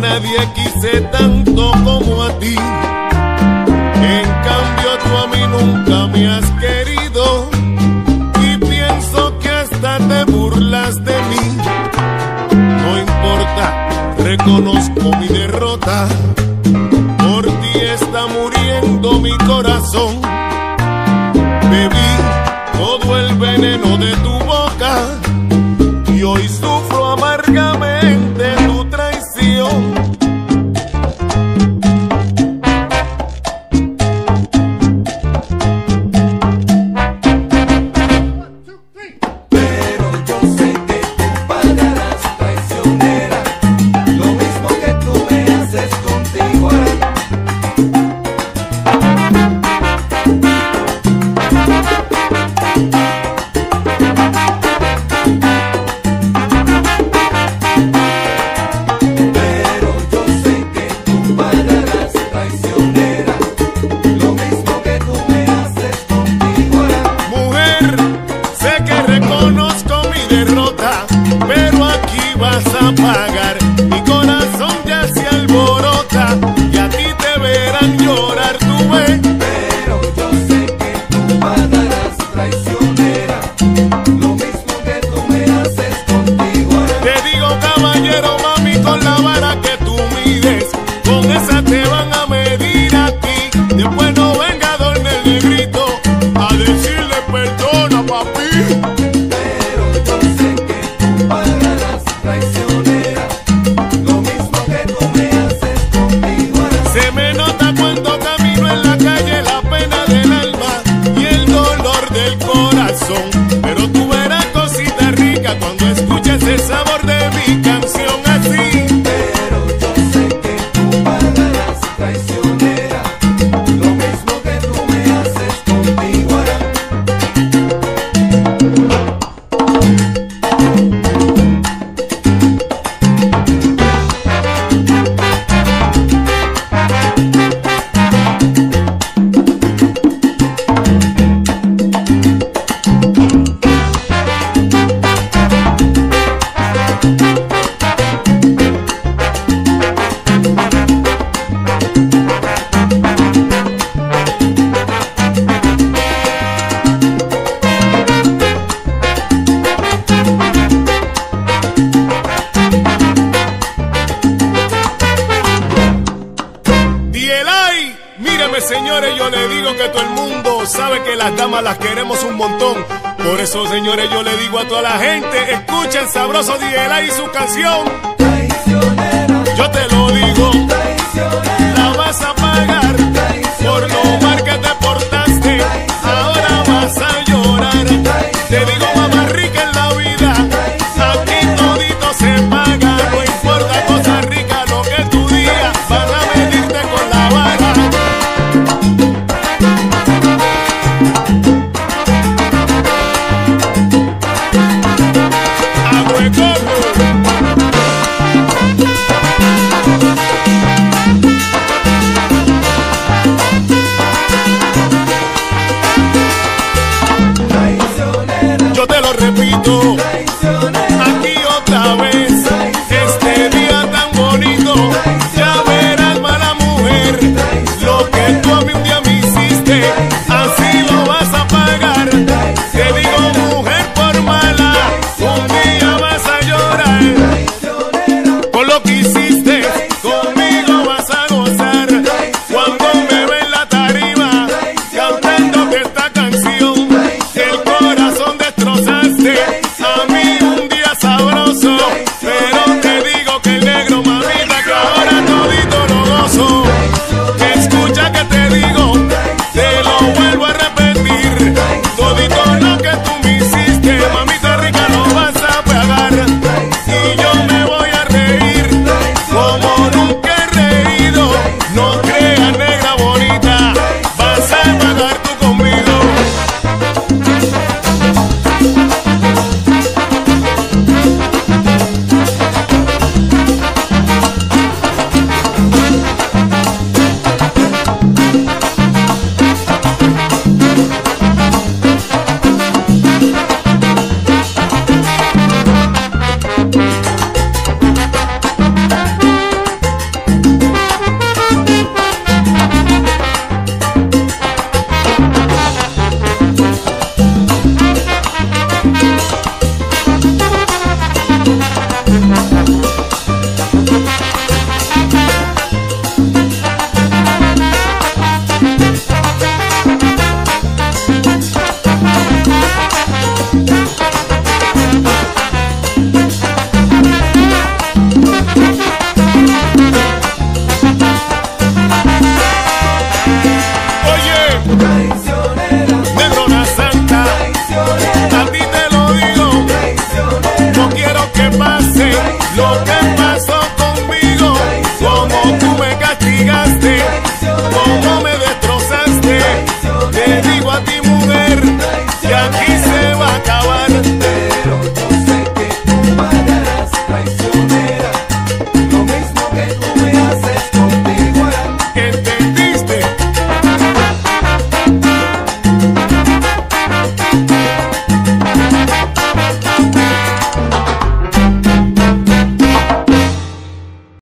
nadie quise tanto como a ti. En cambio tú a mí nunca me has querido y pienso que hasta te burlas de mí. No importa, reconozco mi derrota. Por ti está muriendo mi corazón. Bebí todo el veneno de tu pagar. Mírame señores, yo le digo que todo el mundo sabe que las damas las queremos un montón. Por eso señores, yo le digo a toda la gente, escuchen sabroso Diela y su canción. Yo te lo digo. Cristo.